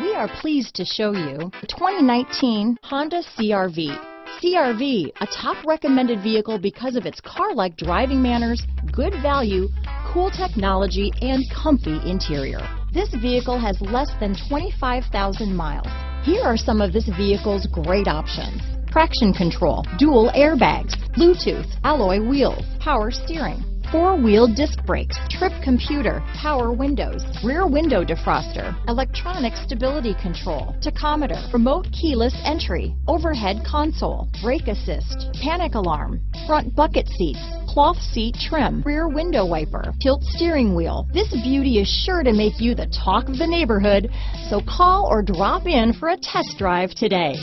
We are pleased to show you the 2019 Honda CRV. CRV, a top recommended vehicle because of its car-like driving manners, good value, cool technology, and comfy interior. This vehicle has less than 25,000 miles. Here are some of this vehicle's great options. Traction control, dual airbags, Bluetooth, alloy wheels, power steering, four-wheel disc brakes, trip computer, power windows, rear window defroster, electronic stability control, tachometer, remote keyless entry, overhead console, brake assist, panic alarm, front bucket seats, cloth seat trim, rear window wiper, tilt steering wheel. This beauty is sure to make you the talk of the neighborhood, so call or drop in for a test drive today.